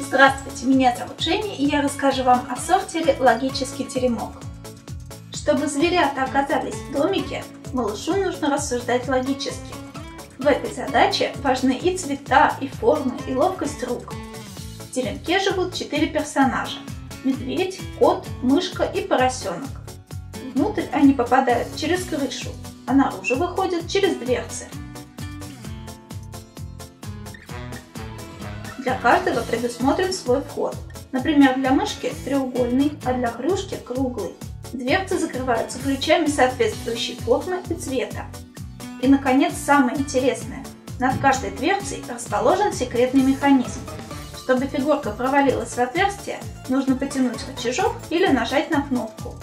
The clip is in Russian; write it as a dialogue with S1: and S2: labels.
S1: Здравствуйте, меня зовут Женя, и я расскажу вам о сортере «Логический теремок». Чтобы зверята оказались в домике, малышу нужно рассуждать логически. В этой задаче важны и цвета, и формы, и ловкость рук. В теремке живут четыре персонажа – медведь, кот, мышка и поросенок. Внутрь они попадают через крышу, а наружу выходят через дверцы. Для каждого предусмотрен свой вход. Например, для мышки треугольный, а для хрюшки круглый. Дверцы закрываются ключами соответствующей формы и цвета. И, наконец, самое интересное. Над каждой дверцей расположен секретный механизм. Чтобы фигурка провалилась в отверстие, нужно потянуть рычажок или нажать на кнопку.